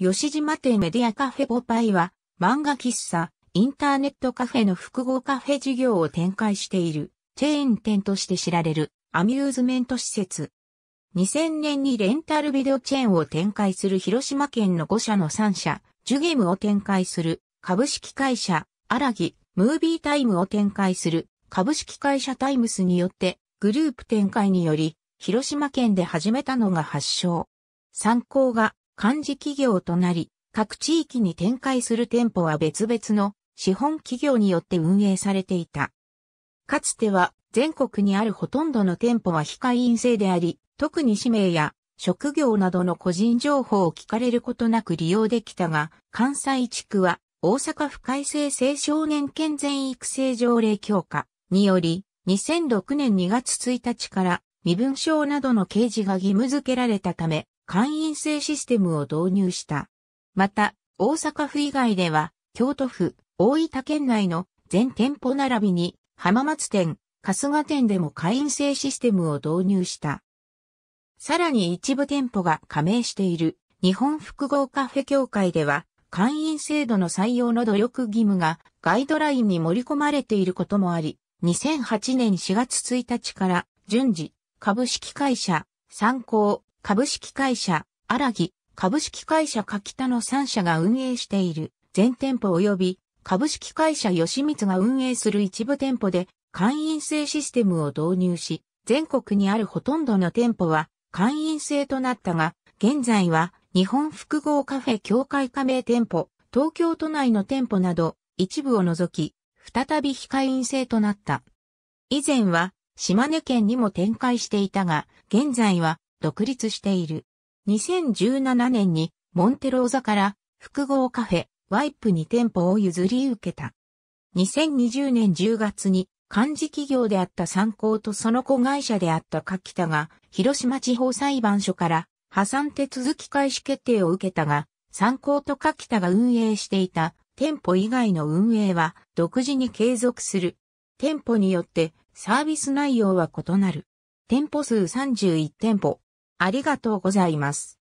吉島店メディアカフェポパイは、漫画喫茶、インターネットカフェの複合カフェ事業を展開している、チェーン店として知られる、アミューズメント施設。2000年にレンタルビデオチェーンを展開する広島県の5社の3社、ジュゲムを展開する株式会社、荒木、ムービータイムを展開する株式会社タイムスによってグループ展開により広島県で始めたのが発祥。参考が漢字企業となり、各地域に展開する店舗は別々の資本企業によって運営されていた。かつては全国にあるほとんどの店舗は非会員制であり、特に氏名や職業などの個人情報を聞かれることなく利用できたが、関西地区は大阪府改正青少年健全育成条例強化により、2006年2月1日から身分証などの掲示が義務付けられたため、会員制システムを導入した。また、大阪府以外では、京都府、大分県内の全店舗並びに、浜松店、春日店でも会員制システムを導入した。さらに一部店舗が加盟している日本複合カフェ協会では、会員制度の採用の努力義務がガイドラインに盛り込まれていることもあり、2008年4月1日から順次株式会社参考株式会社荒木株式会社柿田の3社が運営している全店舗及び株式会社吉光が運営する一部店舗で会員制システムを導入し、全国にあるほとんどの店舗は会員制となったが、現在は日本複合カフェ協会加盟店舗、東京都内の店舗など一部を除き、再び非会員制となった。以前は島根県にも展開していたが、現在は独立している。2017年にモンテローザから複合カフェワイプに店舗を譲り受けた。2020年10月に漢字企業であった参考とその子会社であった柿田が広島地方裁判所から破産手続き開始決定を受けたが、参考と柿田が運営していた店舗以外の運営は独自に継続する。店舗によってサービス内容は異なる。店舗数31店舗。ありがとうございます。